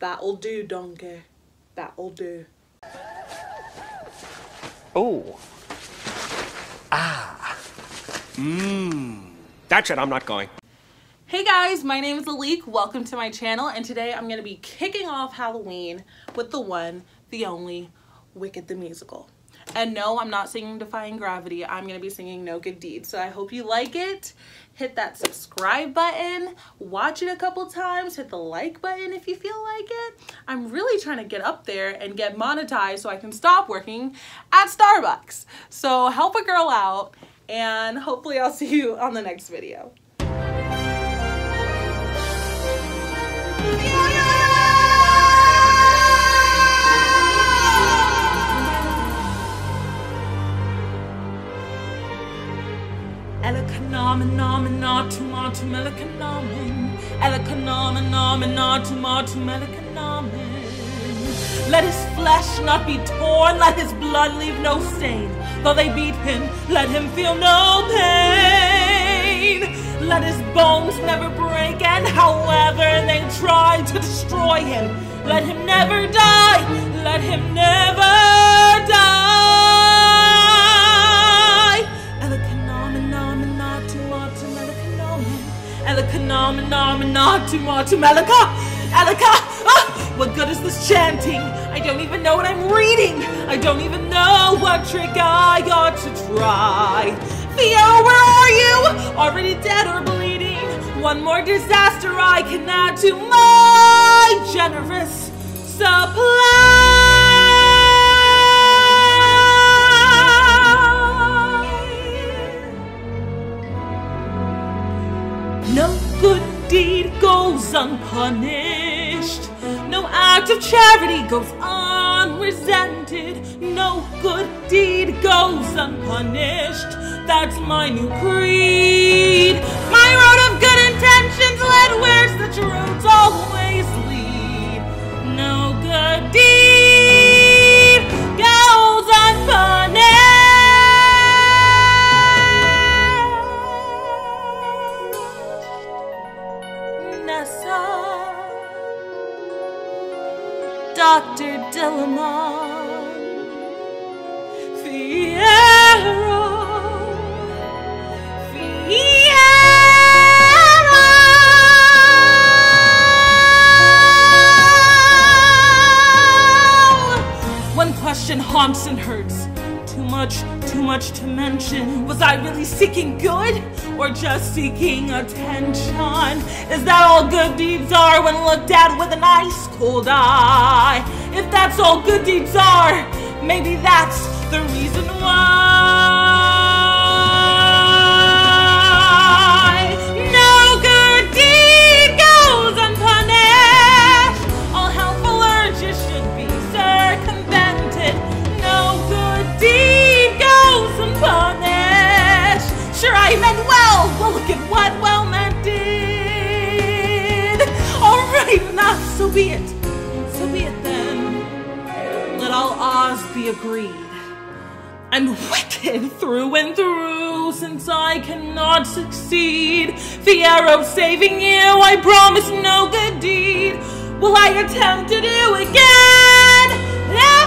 That'll do, donkey. That'll do. Oh. Ah. Mmm. That's it, I'm not going. Hey guys, my name is Alik. Welcome to my channel, and today I'm going to be kicking off Halloween with the one, the only, Wicked the Musical. And no, I'm not singing Defying Gravity. I'm going to be singing No Good Deed. So I hope you like it. Hit that subscribe button. Watch it a couple times. Hit the like button if you feel like it. I'm really trying to get up there and get monetized so I can stop working at Starbucks. So help a girl out. And hopefully I'll see you on the next video. Let his flesh not be torn, let his blood leave no stain. Though they beat him, let him feel no pain. Let his bones never break, and however they try to destroy him, let him never die, let him never Eleka Eleka Ah! What good is this chanting? I don't even know what I'm reading. I don't even know what trick I ought to try. Theo, where are you? Already dead or bleeding? One more disaster I can add to my generous supply. Goes unpunished. No act of charity goes unresented. No good deed goes unpunished. That's my new creed. Dr. Dillamond, Fiyero, Fiyero. One question haunts and hurts. Too much, too much to mention. Was I really seeking good or just seeking attention? Is that all good deeds are when looked at with an ice cold eye? If that's all good deeds are, maybe that's the reason why. So be it. So be it then. Let all Oz be agreed. I'm wicked through and through since I cannot succeed. Fiyero saving you, I promise no good deed. Will I attempt to do again?